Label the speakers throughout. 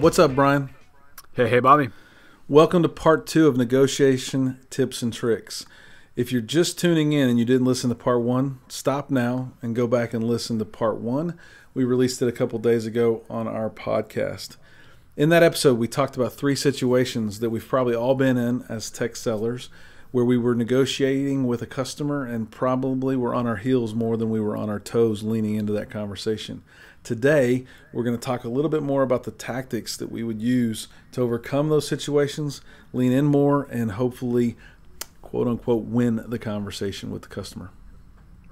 Speaker 1: What's up, Brian?
Speaker 2: Hey, hey, Bobby.
Speaker 1: Welcome to part two of negotiation tips and tricks. If you're just tuning in and you didn't listen to part one, stop now and go back and listen to part one. We released it a couple days ago on our podcast. In that episode, we talked about three situations that we've probably all been in as tech sellers where we were negotiating with a customer and probably were on our heels more than we were on our toes leaning into that conversation. Today, we're going to talk a little bit more about the tactics that we would use to overcome those situations, lean in more, and hopefully, quote unquote, win the conversation with the customer.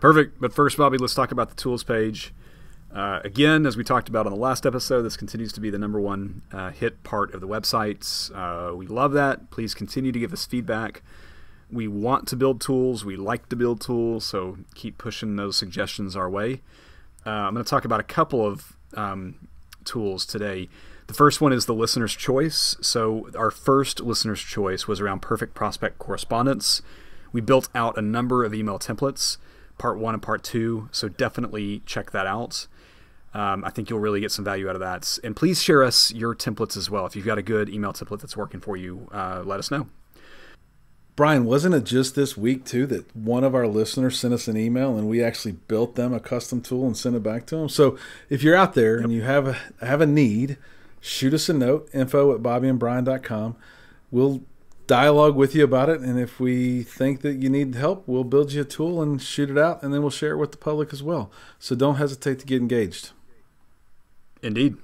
Speaker 2: Perfect. But first, Bobby, let's talk about the tools page. Uh, again, as we talked about on the last episode, this continues to be the number one uh, hit part of the websites. Uh, we love that. Please continue to give us feedback. We want to build tools. We like to build tools, so keep pushing those suggestions our way. Uh, I'm going to talk about a couple of um, tools today. The first one is the listener's choice. So, our first listener's choice was around perfect prospect correspondence. We built out a number of email templates, part one and part two, so definitely check that out. Um, I think you'll really get some value out of that. And please share us your templates as well. If you've got a good email template that's working for you, uh, let us know.
Speaker 1: Brian, wasn't it just this week too that one of our listeners sent us an email and we actually built them a custom tool and sent it back to them? So if you're out there yep. and you have a have a need, shoot us a note, info at bobbyandbrian.com. We'll dialogue with you about it. And if we think that you need help, we'll build you a tool and shoot it out and then we'll share it with the public as well. So don't hesitate to get engaged.
Speaker 2: Indeed.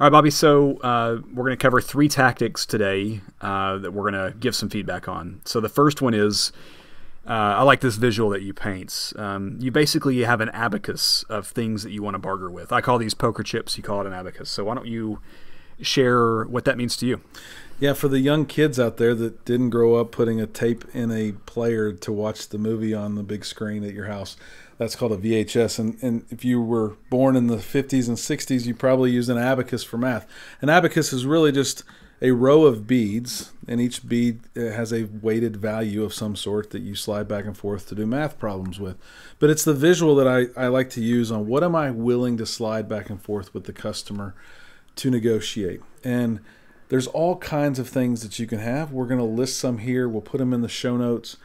Speaker 2: All right, Bobby. So uh, we're going to cover three tactics today uh, that we're going to give some feedback on. So the first one is uh, I like this visual that you paint. Um, you basically have an abacus of things that you want to barter with. I call these poker chips. You call it an abacus. So why don't you share what that means to you?
Speaker 1: Yeah, for the young kids out there that didn't grow up putting a tape in a player to watch the movie on the big screen at your house that's called a VHS. And, and if you were born in the 50s and 60s, you probably used an abacus for math. An abacus is really just a row of beads, and each bead uh, has a weighted value of some sort that you slide back and forth to do math problems with. But it's the visual that I, I like to use on what am I willing to slide back and forth with the customer to negotiate. And there's all kinds of things that you can have. We're going to list some here. We'll put them in the show notes.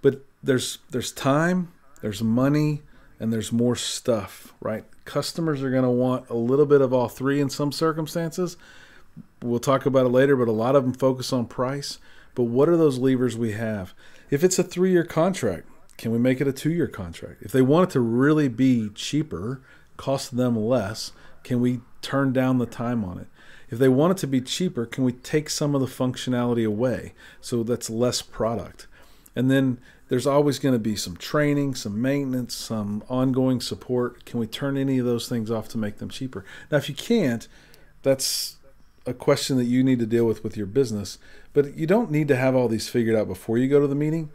Speaker 1: But there's there's time, there's money and there's more stuff, right? Customers are going to want a little bit of all three in some circumstances. We'll talk about it later, but a lot of them focus on price. But what are those levers we have? If it's a three year contract, can we make it a two year contract? If they want it to really be cheaper, cost them less, can we turn down the time on it? If they want it to be cheaper, can we take some of the functionality away so that's less product? And then there's always going to be some training, some maintenance, some ongoing support. Can we turn any of those things off to make them cheaper? Now, if you can't, that's a question that you need to deal with with your business. But you don't need to have all these figured out before you go to the meeting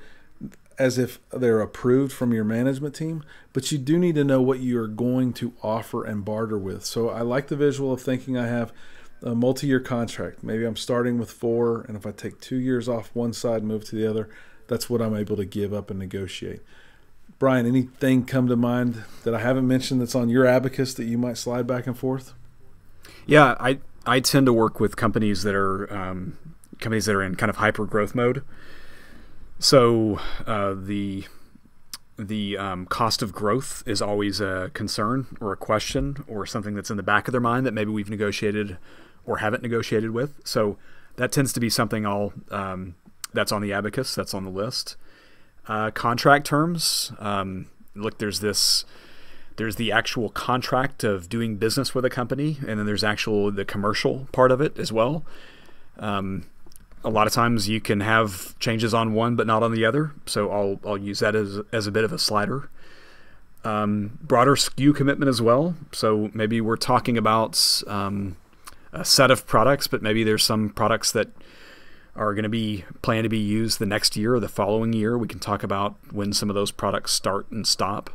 Speaker 1: as if they're approved from your management team, but you do need to know what you are going to offer and barter with. So I like the visual of thinking I have a multi-year contract. Maybe I'm starting with 4 and if I take 2 years off one side move to the other, that's what I'm able to give up and negotiate. Brian, anything come to mind that I haven't mentioned that's on your abacus that you might slide back and forth?
Speaker 2: Yeah, I I tend to work with companies that are um, companies that are in kind of hyper growth mode. So uh, the the um, cost of growth is always a concern or a question or something that's in the back of their mind that maybe we've negotiated or haven't negotiated with. So that tends to be something I'll um, that's on the abacus. That's on the list. Uh, contract terms. Um, look, there's this. There's the actual contract of doing business with a company, and then there's actual the commercial part of it as well. Um, a lot of times you can have changes on one but not on the other, so I'll I'll use that as as a bit of a slider. Um, broader SKU commitment as well. So maybe we're talking about um, a set of products, but maybe there's some products that are going to be planned to be used the next year or the following year. We can talk about when some of those products start and stop.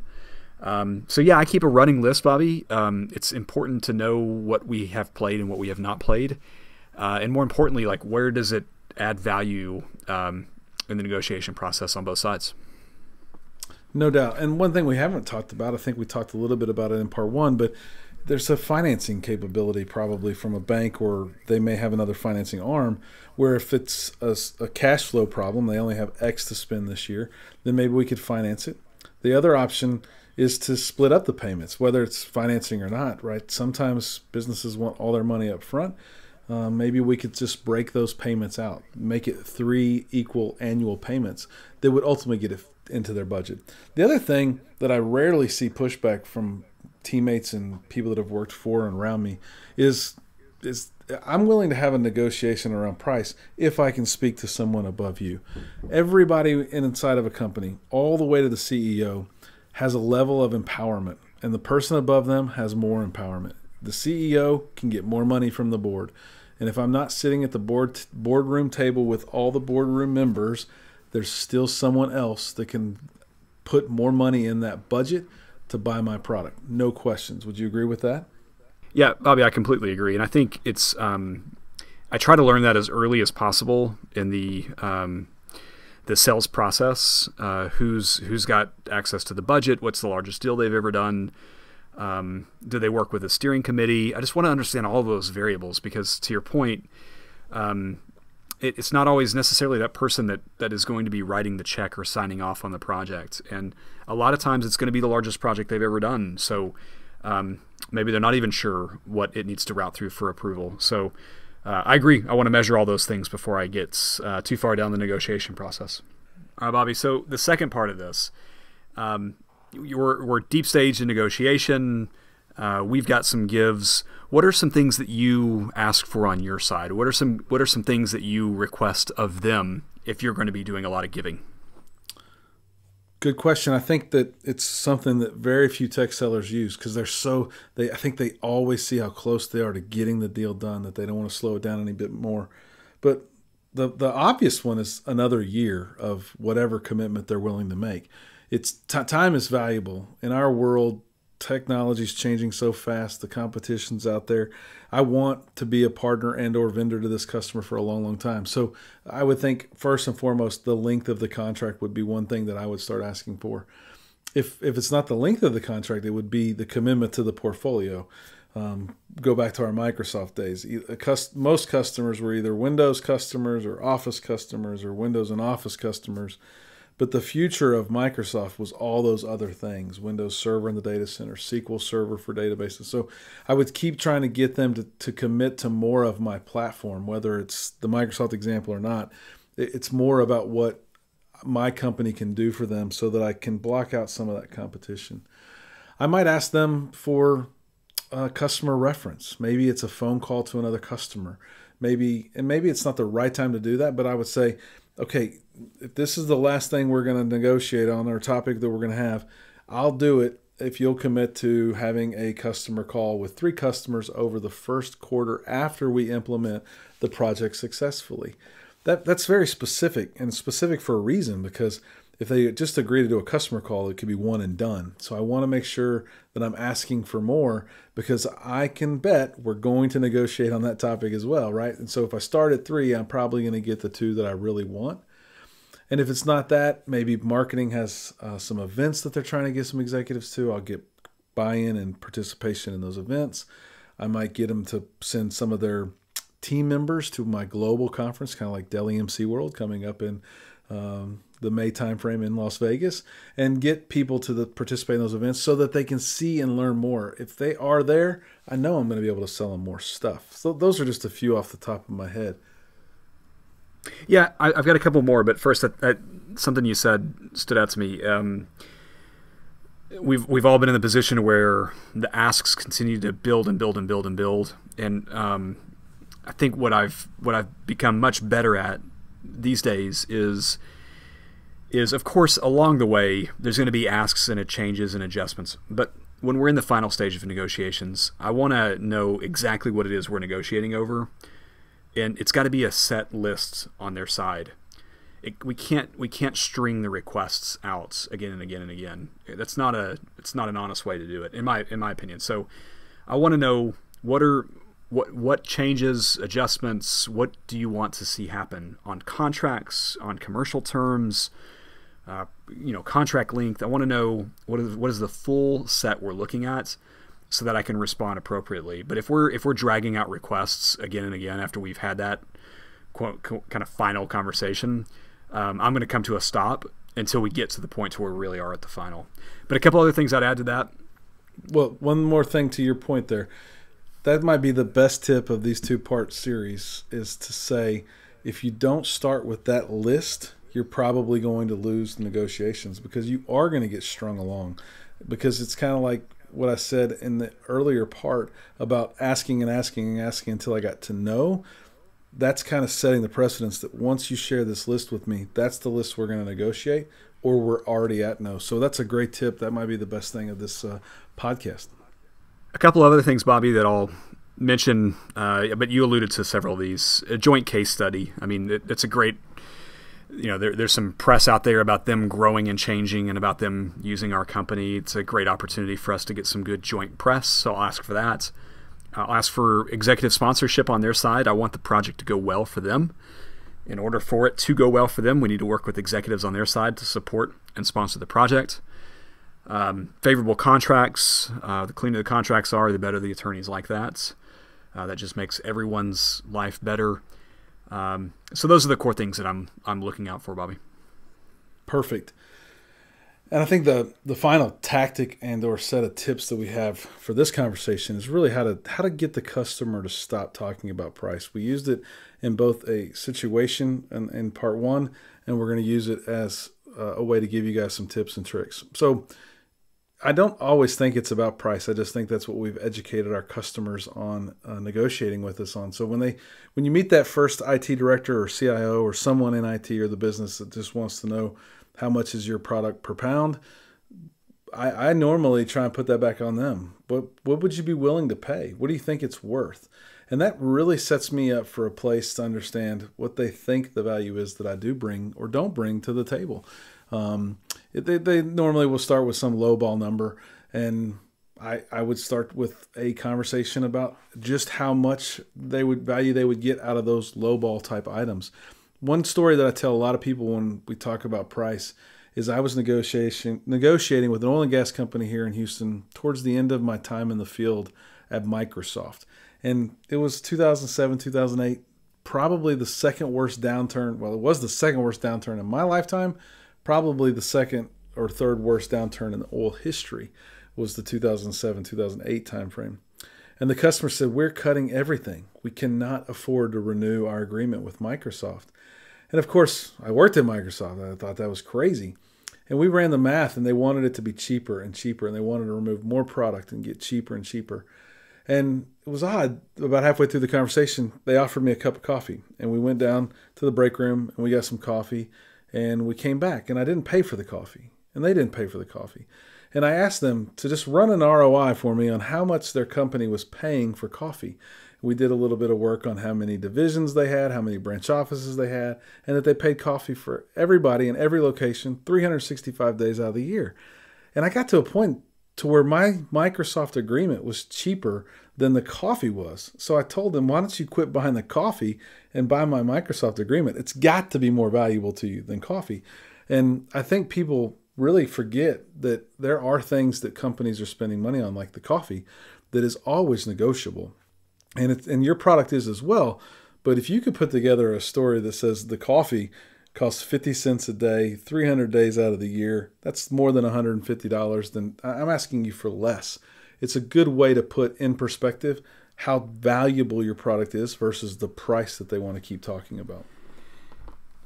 Speaker 2: Um, so yeah, I keep a running list, Bobby. Um, it's important to know what we have played and what we have not played, uh, and more importantly, like where does it add value um, in the negotiation process on both sides.
Speaker 1: No doubt. And one thing we haven't talked about, I think we talked a little bit about it in part one, but there's a financing capability probably from a bank, or they may have another financing arm. Where if it's a, a cash flow problem, they only have X to spend this year, then maybe we could finance it. The other option is to split up the payments, whether it's financing or not, right? Sometimes businesses want all their money up front. Uh, maybe we could just break those payments out, make it three equal annual payments that would ultimately get it into their budget. The other thing that I rarely see pushback from teammates and people that have worked for and around me is is I'm willing to have a negotiation around price if I can speak to someone above you. Everybody inside of a company, all the way to the CEO, has a level of empowerment, and the person above them has more empowerment. The CEO can get more money from the board. And if I'm not sitting at the board boardroom table with all the boardroom members, there's still someone else that can put more money in that budget to buy my product. No questions. Would you agree with that?
Speaker 2: Yeah, Bobby, I completely agree, and I think it's. Um, I try to learn that as early as possible in the um, the sales process. Uh, who's who's got access to the budget? What's the largest deal they've ever done? Um, do they work with a steering committee? I just want to understand all those variables because, to your point, um, it, it's not always necessarily that person that, that is going to be writing the check or signing off on the project. And a lot of times it's going to be the largest project they've ever done. So um, maybe they're not even sure what it needs to route through for approval. So uh, I agree. I want to measure all those things before I get uh, too far down the negotiation process. All right, Bobby. So the second part of this, um, we're, we're deep stage in negotiation. Uh, we've got some gives. What are some things that you ask for on your side? What are some What are some things that you request of them if you're going to be doing a lot of giving?
Speaker 1: Good question. I think that it's something that very few tech sellers use because they're so they. I think they always see how close they are to getting the deal done that they don't want to slow it down any bit more. But the the obvious one is another year of whatever commitment they're willing to make. It's t- time is valuable in our world technology is changing so fast the competition's out there. I want to be a partner and or vendor to this customer for a long long time. So i would think first and foremost the length of the contract would be one thing that i would start asking for. If if it's not the length of the contract it would be the commitment to the portfolio. Um, go back to our microsoft days. Most customers were either windows customers or office customers or windows and office customers but the future of Microsoft was all those other things Windows Server in the data center, SQL Server for databases. So I would keep trying to get them to, to commit to more of my platform, whether it's the Microsoft example or not. It's more about what my company can do for them so that I can block out some of that competition. I might ask them for a customer reference. Maybe it's a phone call to another customer. Maybe and maybe it's not the right time to do that, but I would say, okay, if this is the last thing we're going to negotiate on or topic that we're going to have, I'll do it if you'll commit to having a customer call with three customers over the first quarter after we implement the project successfully. That that's very specific and specific for a reason because if they just agree to do a customer call, it could be one and done. So I want to make sure that I'm asking for more because I can bet we're going to negotiate on that topic as well, right? And so if I start at three, I'm probably going to get the two that I really want. And if it's not that, maybe marketing has uh, some events that they're trying to get some executives to. I'll get buy in and participation in those events. I might get them to send some of their team members to my global conference, kind of like Dell EMC World coming up in um, the May timeframe in Las Vegas, and get people to the, participate in those events so that they can see and learn more. If they are there, I know I'm going to be able to sell them more stuff. So those are just a few off the top of my head.
Speaker 2: Yeah, I, have got a couple more, but first, something you said stood out to me. Um, we've we've all been in the position where the asks continue to build and build and build and build, and um, I think what I've what I've become much better at these days is is of course along the way there's going to be asks and changes and adjustments, but when we're in the final stage of negotiations, I want to know exactly what it is we're negotiating over and it's got to be a set list on their side. It, we can't we can't string the requests out again and again and again. That's not a it's not an honest way to do it in my in my opinion. So I want to know what are what what changes, adjustments, what do you want to see happen on contracts, on commercial terms, uh, you know, contract length. I want to know what is what is the full set we're looking at so that I can respond appropriately. But if we're if we're dragging out requests again and again after we've had that quote, kind of final conversation, um, I'm going to come to a stop until we get to the point to where we really are at the final. But a couple other things I'd add to that.
Speaker 1: Well, one more thing to your point there. That might be the best tip of these two part series is to say if you don't start with that list, you're probably going to lose the negotiations because you are going to get strung along. Because it's kind of like what I said in the earlier part about asking and asking and asking until I got to know. That's kind of setting the precedence that once you share this list with me, that's the list we're going to negotiate, or we're already at no. So that's a great tip. That might be the best thing of this uh, podcast.
Speaker 2: A couple of other things, Bobby, that I'll mention, uh, but you alluded to several of these. A joint case study. I mean, it, it's a great you know, there, there's some press out there about them growing and changing and about them using our company. It's a great opportunity for us to get some good joint press, so I'll ask for that. I'll ask for executive sponsorship on their side. I want the project to go well for them. In order for it to go well for them, we need to work with executives on their side to support and sponsor the project. Um, favorable contracts. Uh, the cleaner the contracts are, the better the attorneys like that. Uh, that just makes everyone's life better. Um, so those are the core things that I'm I'm looking out for, Bobby.
Speaker 1: Perfect. And I think the the final tactic and or set of tips that we have for this conversation is really how to how to get the customer to stop talking about price. We used it in both a situation and in, part one, and we're going to use it as uh, a way to give you guys some tips and tricks. So I don't always think it's about price. I just think that's what we've educated our customers on uh, negotiating with us on. So when they when you meet that first IT director or CIO or someone in IT or the business that just wants to know how much is your product per pound, I, I normally try and put that back on them. What what would you be willing to pay? What do you think it's worth? And that really sets me up for a place to understand what they think the value is that I do bring or don't bring to the table. Um, they, they normally will start with some low ball number, and I, I would start with a conversation about just how much they would value they would get out of those low ball type items. One story that I tell a lot of people when we talk about price is I was negotiation negotiating with an oil and gas company here in Houston towards the end of my time in the field at Microsoft. And it was 2007, 2008, probably the second worst downturn. Well, it was the second worst downturn in my lifetime, probably the second or third worst downturn in oil history was the 2007 2008 timeframe. And the customer said, We're cutting everything. We cannot afford to renew our agreement with Microsoft. And of course, I worked at Microsoft. I thought that was crazy. And we ran the math, and they wanted it to be cheaper and cheaper, and they wanted to remove more product and get cheaper and cheaper. And it was odd. About halfway through the conversation, they offered me a cup of coffee, and we went down to the break room and we got some coffee and we came back and I didn't pay for the coffee and they didn't pay for the coffee. And I asked them to just run an ROI for me on how much their company was paying for coffee. We did a little bit of work on how many divisions they had, how many branch offices they had, and that they paid coffee for everybody in every location 365 days out of the year. And I got to a point to where my Microsoft agreement was cheaper than the coffee was. So I told them, why don't you quit buying the coffee and buy my Microsoft agreement? It's got to be more valuable to you than coffee. And I think people really forget that there are things that companies are spending money on, like the coffee, that is always negotiable. And, and your product is as well. But if you could put together a story that says the coffee costs 50 cents a day, 300 days out of the year, that's more than $150, then I'm asking you for less it's a good way to put in perspective how valuable your product is versus the price that they want to keep talking about.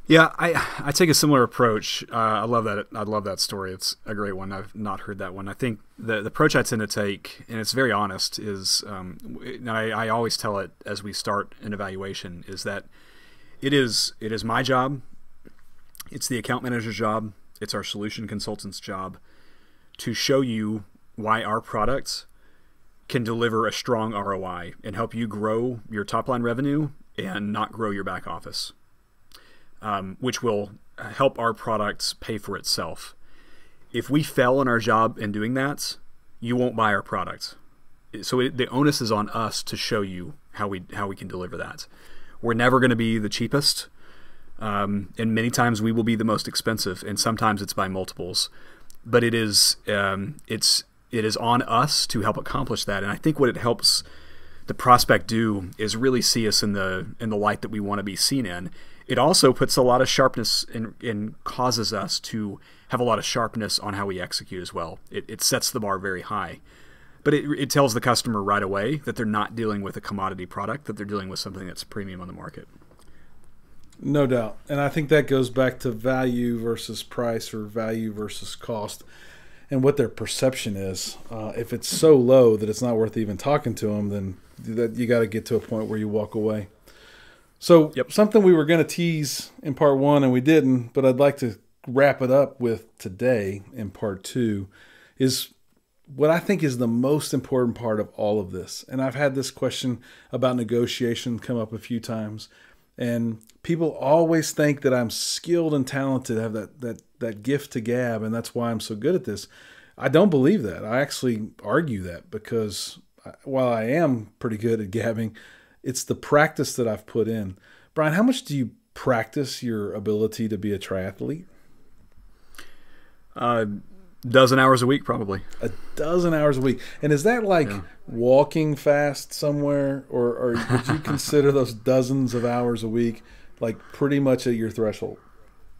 Speaker 2: Yeah, I I take a similar approach. Uh, I love that. I love that story. It's a great one. I've not heard that one. I think the, the approach I tend to take, and it's very honest, is um, I, I always tell it as we start an evaluation, is that it is it is my job, it's the account manager's job, it's our solution consultant's job to show you why our products can deliver a strong ROI and help you grow your top line revenue and not grow your back office, um, which will help our products pay for itself. If we fail in our job in doing that, you won't buy our product. So it, the onus is on us to show you how we how we can deliver that. We're never going to be the cheapest, um, and many times we will be the most expensive, and sometimes it's by multiples. But it is um, it's it is on us to help accomplish that. And I think what it helps the prospect do is really see us in the in the light that we want to be seen in. It also puts a lot of sharpness and, causes us to have a lot of sharpness on how we execute as well. It, it sets the bar very high. But it, it tells the customer right away that they're not dealing with a commodity product, that they're dealing with something that's premium on the market.
Speaker 1: No doubt. And I think that goes back to value versus price or value versus cost and what their perception is. Uh, if it's so low that it's not worth even talking to them, then that you got to get to a point where you walk away. So yep. something we were going to tease in part one and we didn't, but I'd like to wrap it up with today in part two is what I think is the most important part of all of this. And I've had this question about negotiation come up a few times. And people always think that I'm skilled and talented, have that that that gift to gab, and that's why I'm so good at this. I don't believe that. I actually argue that because while I am pretty good at gabbing, it's the practice that I've put in. Brian, how much do you practice your ability to be a triathlete?
Speaker 2: Uh, dozen hours a week, probably.
Speaker 1: A dozen hours a week, and is that like yeah. walking fast somewhere, or, or would you consider those dozens of hours a week like pretty much at your threshold?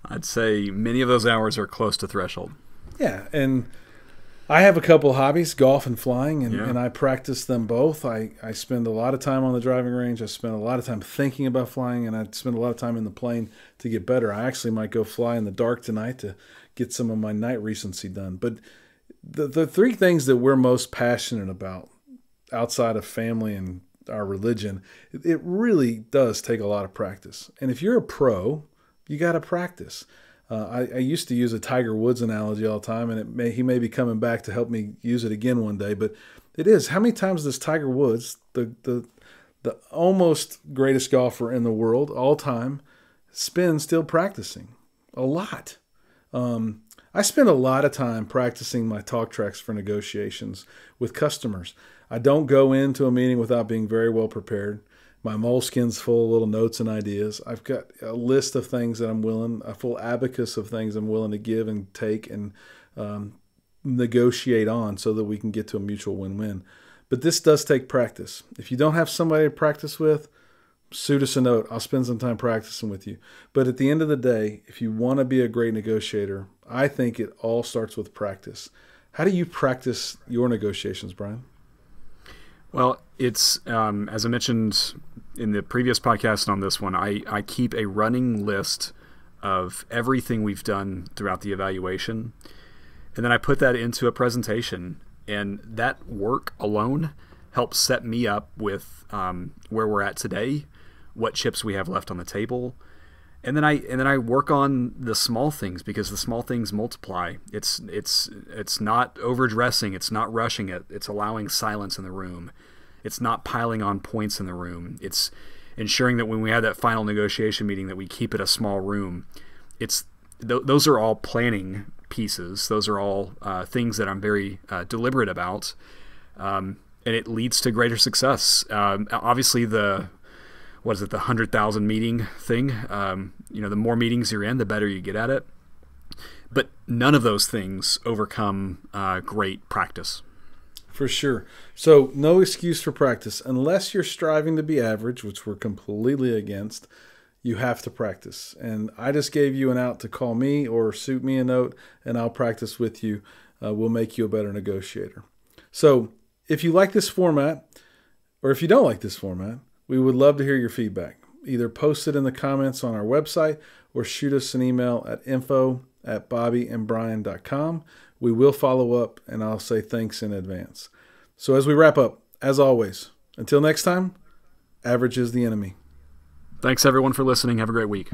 Speaker 2: I'd say many of those hours are close to threshold.
Speaker 1: Yeah, and I have a couple hobbies, golf and flying, and, yeah. and I practice them both. I, I spend a lot of time on the driving range. I spend a lot of time thinking about flying, and I spend a lot of time in the plane to get better. I actually might go fly in the dark tonight to get some of my night recency done. But the, the three things that we're most passionate about outside of family and our religion, it really does take a lot of practice. And if you're a pro, you got to practice. Uh, I, I, used to use a Tiger Woods analogy all the time, and it may, he may be coming back to help me use it again one day. But it is how many times does Tiger Woods, the the the almost greatest golfer in the world all time, spend still practicing? A lot. Um, I spend a lot of time practicing my talk tracks for negotiations with customers. I don't go into a meeting without being very well prepared. My moleskin's full of little notes and ideas. I've got a list of things that I'm willing, a full abacus of things I'm willing to give and take and um, negotiate on so that we can get to a mutual win win. But this does take practice. If you don't have somebody to practice with, shoot us a note. I'll spend some time practicing with you. But at the end of the day, if you want to be a great negotiator, I think it all starts with practice. How do you practice your negotiations, Brian?
Speaker 2: Well, it's um, as I mentioned in the previous podcast and on this one. I, I keep a running list of everything we've done throughout the evaluation, and then I put that into a presentation. And that work alone helps set me up with um, where we're at today, what chips we have left on the table, and then I and then I work on the small things because the small things multiply. It's it's it's not overdressing. It's not rushing it. It's allowing silence in the room. It's not piling on points in the room. It's ensuring that when we have that final negotiation meeting that we keep it a small room. It's th- those are all planning pieces. Those are all uh, things that I'm very uh, deliberate about, um, and it leads to greater success. Um, obviously, the what is it, the hundred thousand meeting thing? Um, you know, the more meetings you're in, the better you get at it. But none of those things overcome uh, great practice.
Speaker 1: For sure. So, no excuse for practice. Unless you're striving to be average, which we're completely against, you have to practice. And I just gave you an out to call me or shoot me a note, and I'll practice with you. Uh, we'll make you a better negotiator. So, if you like this format, or if you don't like this format, we would love to hear your feedback. Either post it in the comments on our website or shoot us an email at info at bobbyandbrian.com. We will follow up and I'll say thanks in advance. So, as we wrap up, as always, until next time, average is the enemy.
Speaker 2: Thanks everyone for listening. Have a great week.